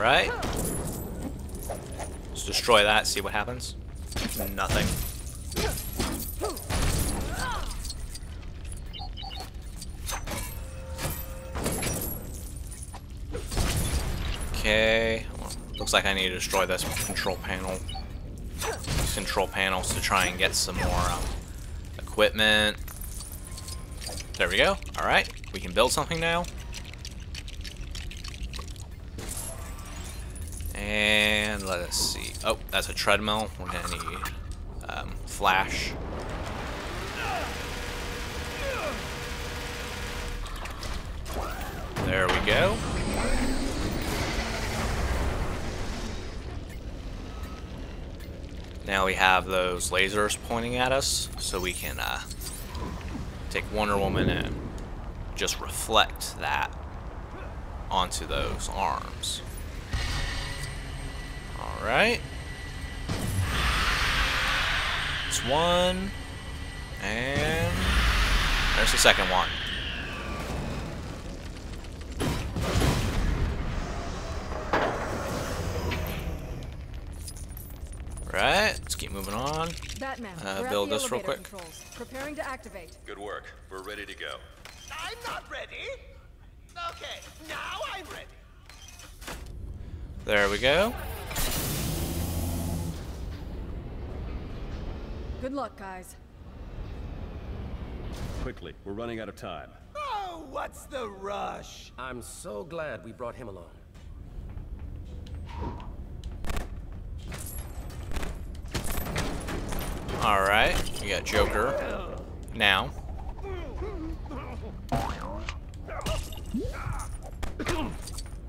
Alright. Let's destroy that, see what happens. Nothing. Okay. Well, looks like I need to destroy this control panel. These control panels to try and get some more um, equipment. There we go. Alright. We can build something now. And let us see. Oh, that's a treadmill. We're gonna need um, flash. There we go. Now we have those lasers pointing at us, so we can uh, take Wonder Woman and just reflect that onto those arms. Alright. It's one. And there's the second one. Right, let's keep moving on. Batman, Uh, build this real quick. Controls. Preparing to activate. Good work. We're ready to go. I'm not ready. Okay, now I'm ready. There we go. Good luck, guys. Quickly, we're running out of time. Oh, what's the rush? I'm so glad we brought him along. Alright, we got Joker. Now.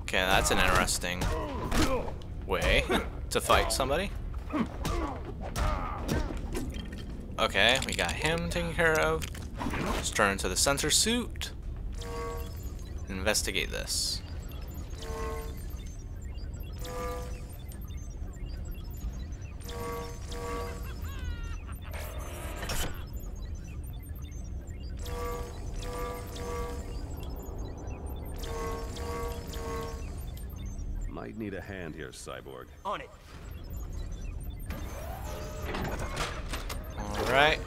Okay, that's an interesting way to fight somebody. Okay, we got him taken care of. Let's turn into the sensor suit. Investigate this. Might need a hand here, Cyborg. On it. Alright.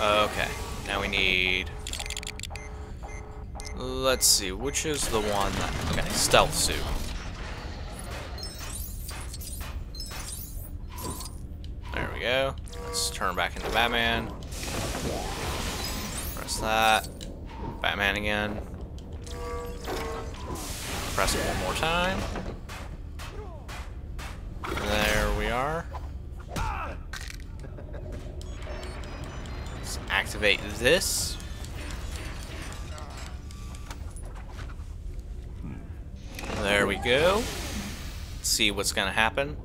Okay, now we need... Let's see, which is the one that... Okay, stealth suit. There we go. Let's turn back into Batman. Press that. Batman again. Press it one more time. There we are. Let's activate this. There we go. Let's see what's gonna happen.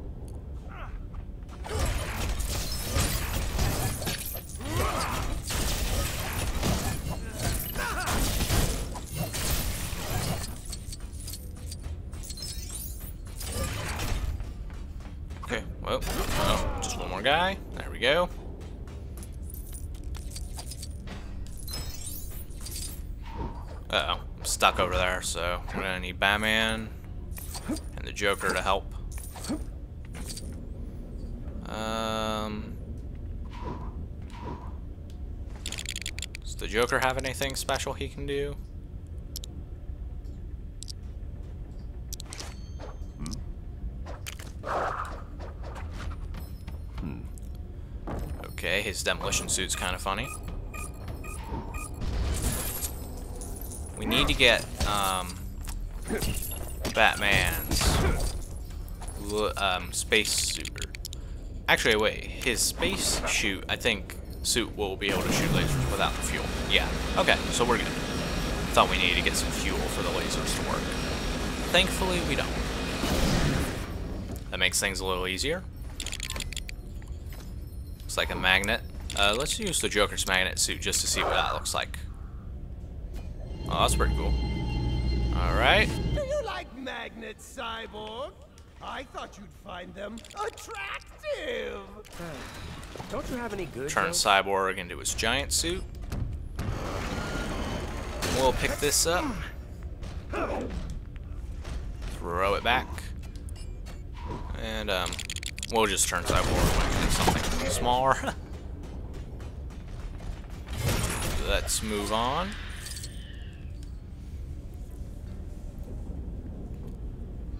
Well, oh, just one more guy. There we go. Uh oh, I'm stuck over there, so we're gonna need Batman and the Joker to help. Um, does the Joker have anything special he can do? Okay, his demolition suit's kind of funny. We need to get um, Batman's um, space suit. Actually, wait, his space shoot, I think, suit will be able to shoot lasers without the fuel. Yeah. Okay, so we're good. Thought we needed to get some fuel for the lasers to work. Thankfully, we don't. That makes things a little easier. Looks like a magnet. Uh, let's use the Joker's magnet suit just to see what that looks like. Oh, that's pretty cool. Alright. Do you like magnets, Cyborg? I thought you'd find them attractive. Don't you have any good Turn jokes? Cyborg into his giant suit. we'll pick this up. Throw it back. And um, we'll just turn Cyborg into something smaller. Let's move on.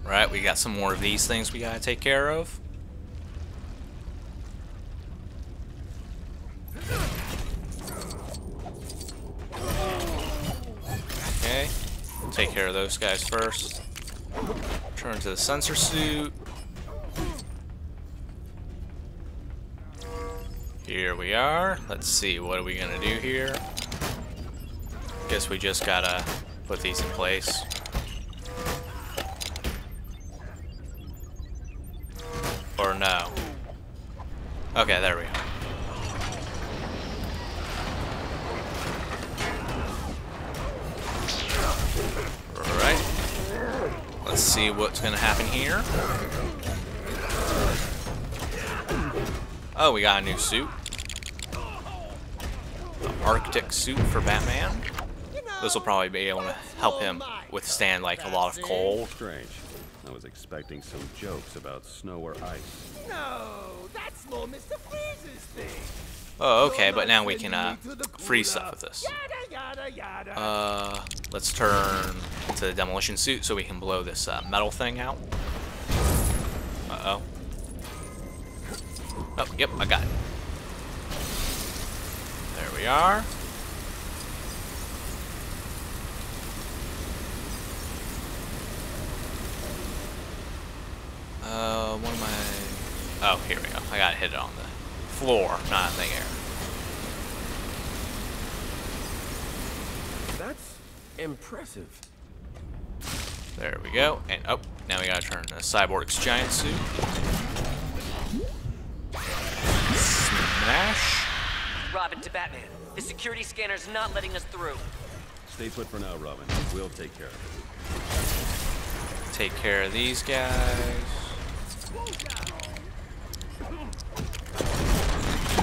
Right, we got some more of these things we gotta take care of. Okay, take care of those guys first. Turn to the sensor suit. Here we are. Let's see, what are we gonna do here? Guess we just gotta put these in place. Or no. Okay, there we go. Alright. Let's see what's gonna happen here. Oh, we got a new suit. An Arctic suit for Batman. This will probably be able to help him withstand like a lot of cold. Strange. I was expecting some jokes about snow or ice. No, that's more Mr. Freeze's thing. Oh, okay, but now we can uh, freeze stuff with this. Uh, let's turn to the demolition suit so we can blow this uh, metal thing out. Uh-oh. Oh, yep, I got it. There we are. Uh, what am I... Oh, here we go. I gotta hit it on the floor, not in the air. That's impressive. There we go. And oh, now we gotta turn the Cyborg's giant suit. Smash. Robin to Batman. The security scanner's not letting us through. Stay put for now, Robin. We'll take care of it. Take care of these guys.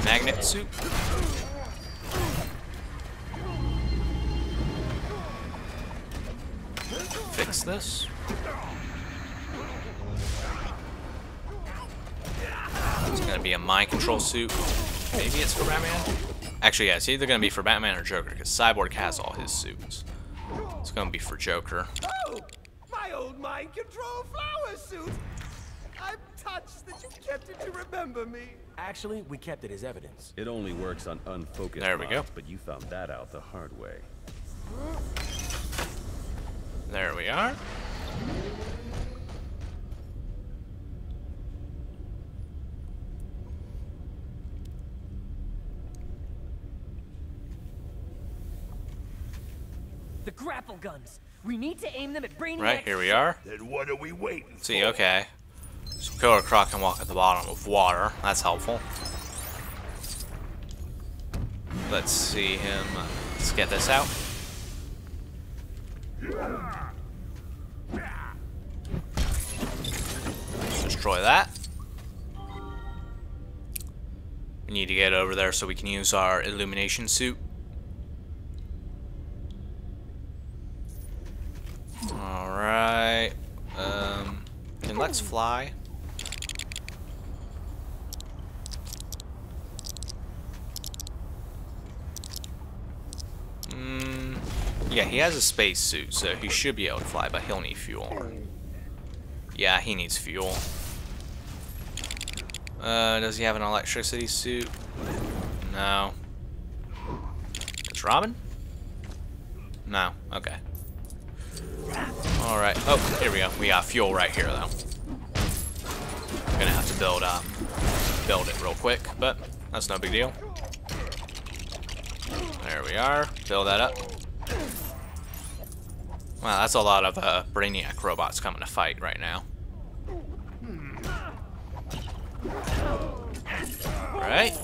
Magnet suit. Fix this. It's gonna be a mind control suit. Maybe it's for Batman? Actually, yeah, it's either gonna be for Batman or Joker, because Cyborg has all his suits. It's gonna be for Joker. Oh, my old mind control flower suit. I'm touched that you kept it to remember me. Actually, we kept it as evidence. It only works on unfocused There we go. but you found that out the hard way. There we are. The grapple guns. We need to aim them at Brainiac. Right, here we are. Then what are we waiting See, okay. So Killer Croc can walk at the bottom of water. That's helpful. Let's see him. Let's get this out. Let's destroy that. We need to get over there so we can use our illumination suit. Alright. Um, Lex fly? Mm, yeah, he has a space suit, so he should be able to fly, but he'll need fuel. Yeah, he needs fuel. Uh, does he have an electricity suit? No. It's Robin? No. Okay. Alright. Oh, here we go. We got fuel right here, though. Gonna have to build, um, build it real quick, but that's no big deal. There we are. Build that up. Wow, that's a lot of uh, Brainiac robots coming to fight right now. Alright.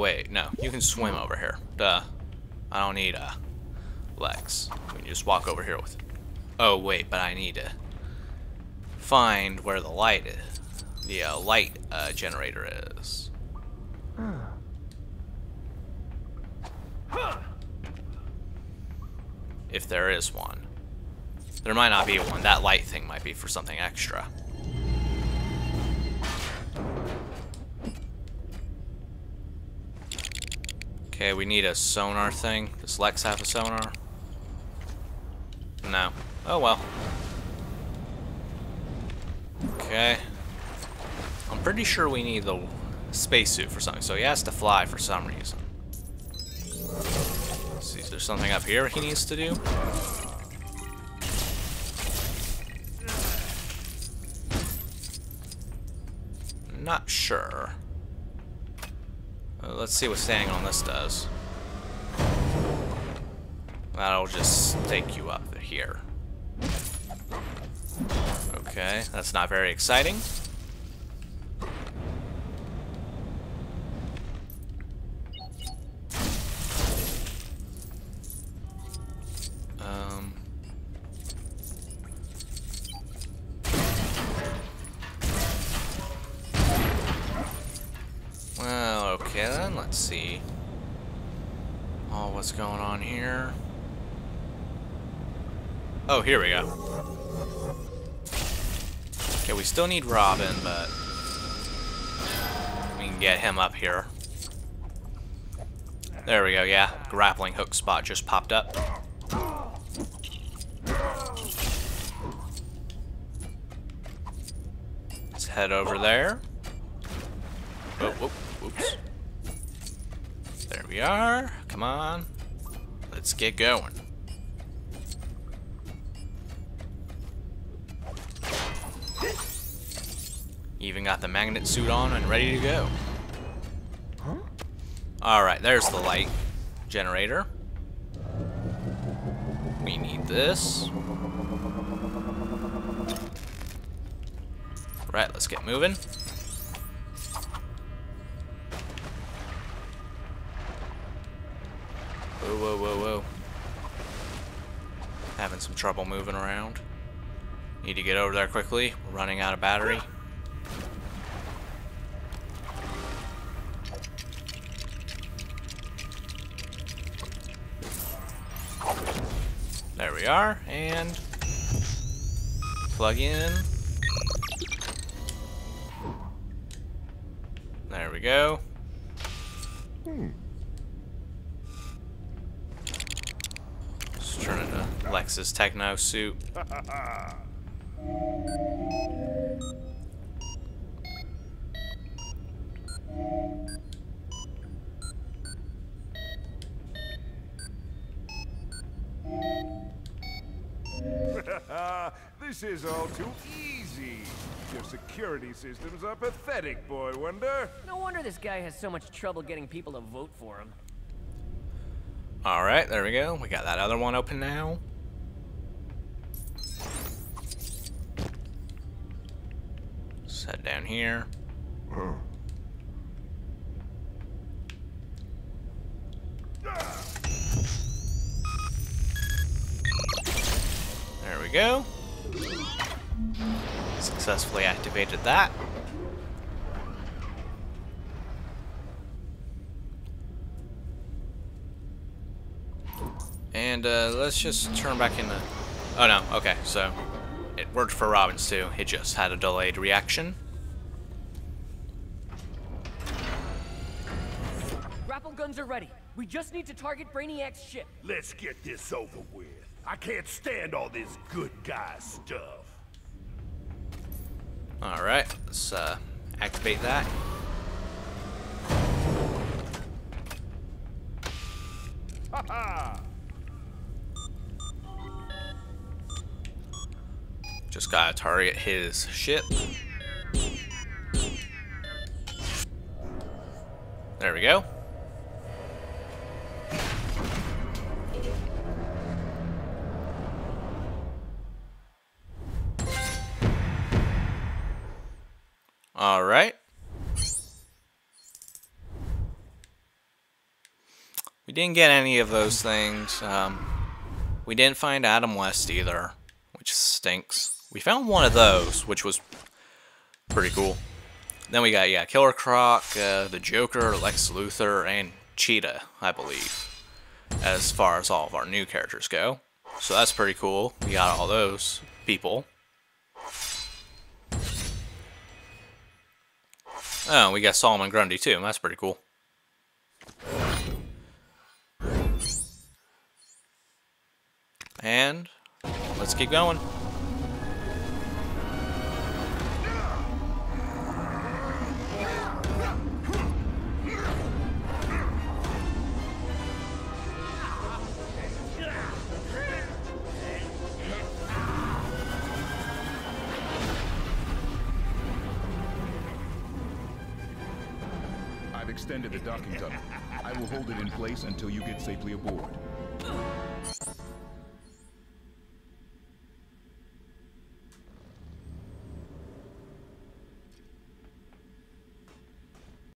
Wait, no. You can swim over here. Duh. I don't need, uh, legs. We can just walk over here with Oh, wait, but I need to find where the light is. The uh, light uh, generator is. If there is one. There might not be one. That light thing might be for something extra. Okay, we need a sonar thing. Does Lex have a sonar? No. Oh well. Okay. I'm pretty sure we need the spacesuit for something, so he has to fly for some reason. Let's see, is there something up here he needs to do? Not sure. Let's see what standing on this does. That'll just take you up here. Okay, that's not very exciting. Oh, here we go. Okay, we still need Robin, but we can get him up here. There we go, yeah. Grappling hook spot just popped up. Let's head over there. Oh, whoop, whoops. There we are. Come on. Let's get going. Even got the magnet suit on and ready to go. Alright, there's the light generator. We need this. Right, let's get moving. Whoa, whoa, whoa, whoa. Having some trouble moving around. Need to get over there quickly. We're running out of battery. There we are, and plug in. There we go. Hmm. Just turn into Lex's Techno suit. this is all too easy. Your security systems are pathetic, boy wonder. No wonder this guy has so much trouble getting people to vote for him. Alright, there we go. We got that other one open now. Set down here. There we go. Successfully activated that. And uh, let's just turn back in into... Oh no, okay, so it worked for Robin's too. It just had a delayed reaction. Grapple guns are ready. We just need to target Brainiac's ship. Let's get this over with. I can't stand all this good guy stuff. Alright, let's uh, activate that. Just gotta target his ship. There we go. Didn't get any of those things. Um, we didn't find Adam West either, which stinks. We found one of those, which was pretty cool. Then we got, yeah, Killer Croc, uh, the Joker, Lex Luthor, and Cheetah, I believe, as far as all of our new characters go. So that's pretty cool. We got all those people. Oh, we got Solomon Grundy too. That's pretty cool. And let's keep going. I've extended the docking tunnel. I will hold it in place until you get safely aboard.